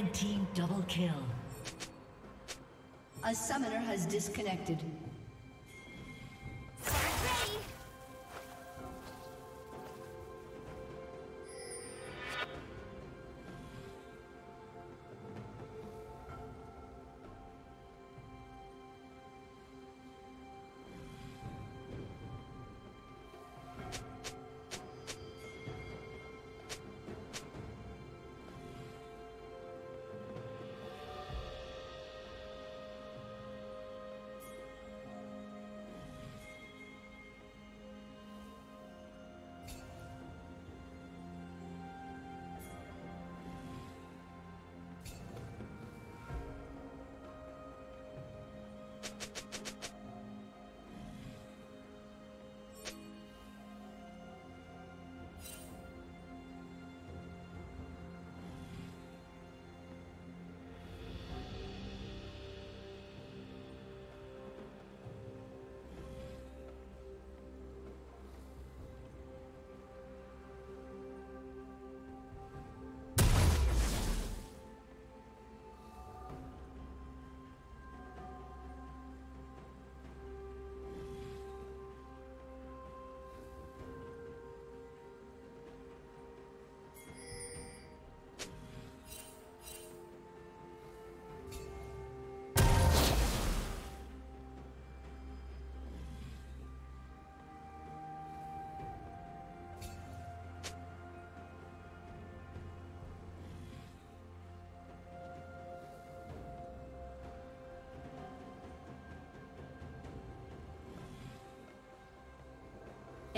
Red team double kill. A summoner has disconnected.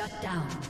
Shut down.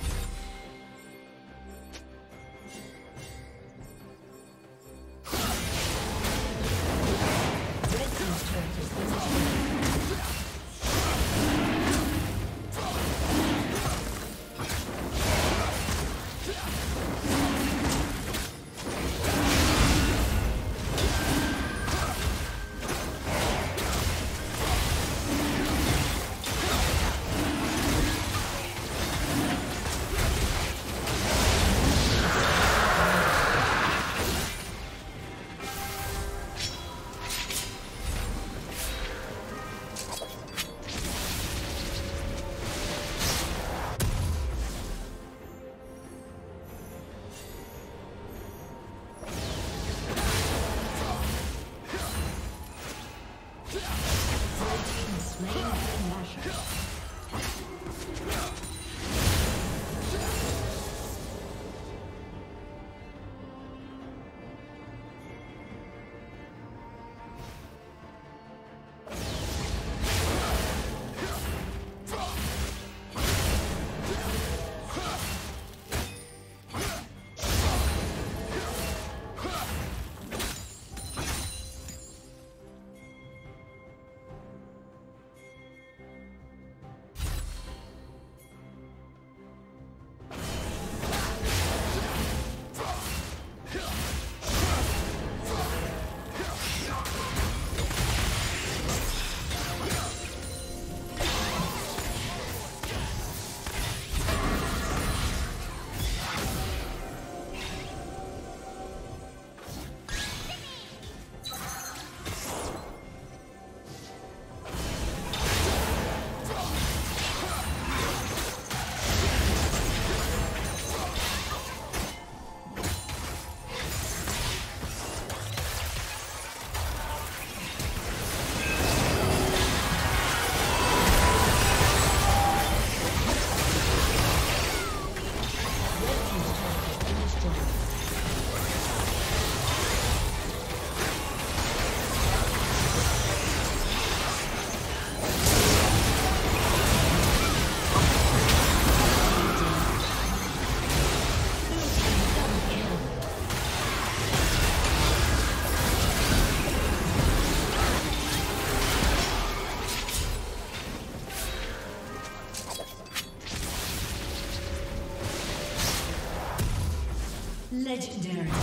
Legendary.